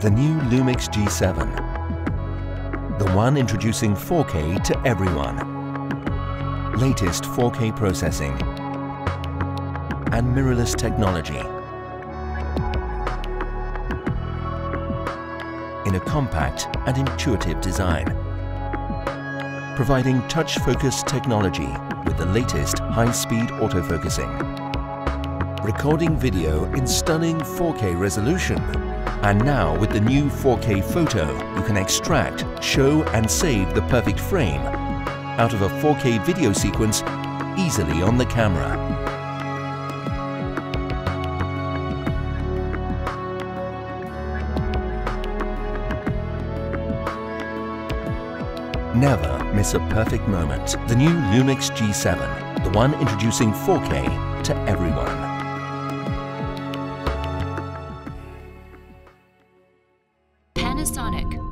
The new Lumix G7. The one introducing 4K to everyone. Latest 4K processing and mirrorless technology. In a compact and intuitive design. Providing touch focus technology with the latest high-speed autofocusing. Recording video in stunning 4K resolution and now with the new 4K photo, you can extract, show and save the perfect frame out of a 4K video sequence easily on the camera. Never miss a perfect moment. The new Lumix G7, the one introducing 4K to everyone. Panasonic